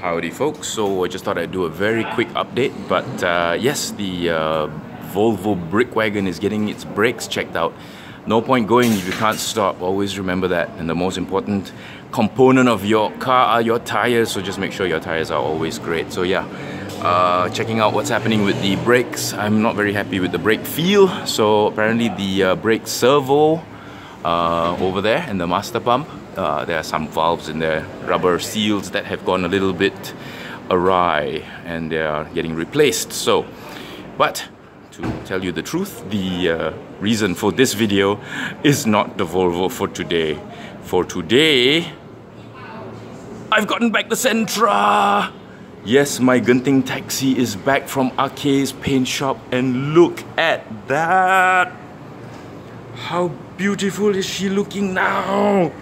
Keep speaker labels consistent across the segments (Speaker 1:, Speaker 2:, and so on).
Speaker 1: Howdy folks, so I just thought I'd do a very quick update but uh, yes the uh, Volvo Brickwagon is getting its brakes checked out. No point going if you can't stop, always remember that and the most important component of your car are your tires so just make sure your tires are always great. So yeah, uh, checking out what's happening with the brakes. I'm not very happy with the brake feel so apparently the uh, brake servo uh, over there in the master pump uh, there are some valves in there, rubber seals that have gone a little bit awry and they are getting replaced. So, but to tell you the truth, the uh, reason for this video is not the Volvo for today. For today, I've gotten back the Sentra! Yes, my Genting taxi is back from Arke's paint shop and look at that! How beautiful is she looking now?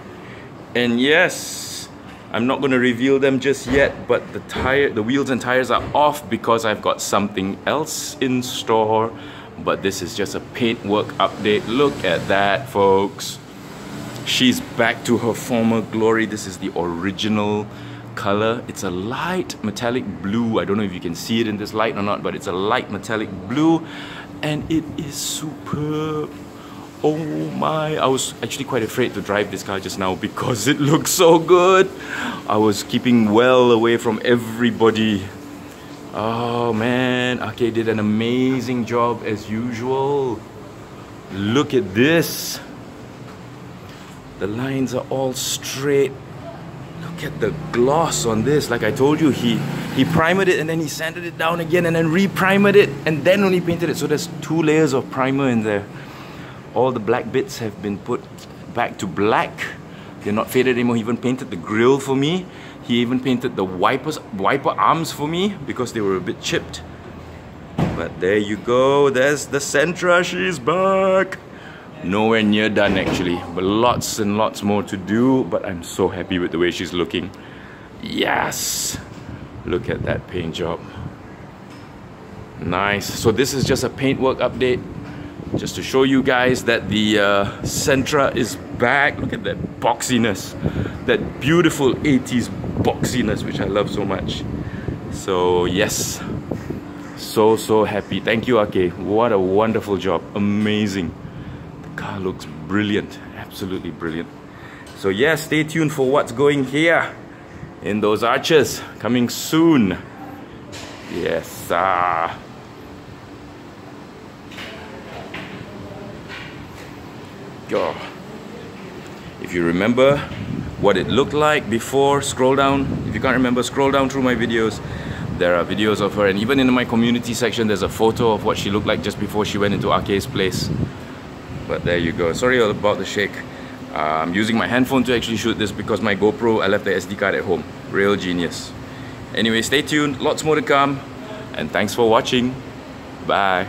Speaker 1: And yes, I'm not going to reveal them just yet, but the tire, the wheels and tires are off because I've got something else in store. But this is just a paintwork update. Look at that, folks. She's back to her former glory. This is the original color. It's a light metallic blue. I don't know if you can see it in this light or not, but it's a light metallic blue and it is superb. Oh my, I was actually quite afraid to drive this car just now because it looks so good. I was keeping well away from everybody. Oh man, Arke did an amazing job as usual. Look at this. The lines are all straight. Look at the gloss on this. Like I told you, he, he primed it and then he sanded it down again and then re-primed it and then only painted it. So there's two layers of primer in there all the black bits have been put back to black. They're not faded anymore. He even painted the grill for me. He even painted the wipers, wiper arms for me because they were a bit chipped. But there you go. There's the Sentra. She's back. Nowhere near done actually, but lots and lots more to do. But I'm so happy with the way she's looking. Yes! Look at that paint job. Nice. So this is just a paintwork update just to show you guys that the uh, Sentra is back. Look at that boxiness, that beautiful 80s boxiness, which I love so much. So yes, so, so happy. Thank you, Arke. What a wonderful job. Amazing. The car looks brilliant, absolutely brilliant. So yes, stay tuned for what's going here in those arches coming soon. Yes, ah. God. If you remember what it looked like before, scroll down. If you can't remember, scroll down through my videos. There are videos of her and even in my community section there's a photo of what she looked like just before she went into Arke's place. But there you go. Sorry about the shake. Uh, I'm using my handphone to actually shoot this because my GoPro, I left the SD card at home. Real genius. Anyway, stay tuned. Lots more to come. And thanks for watching. Bye.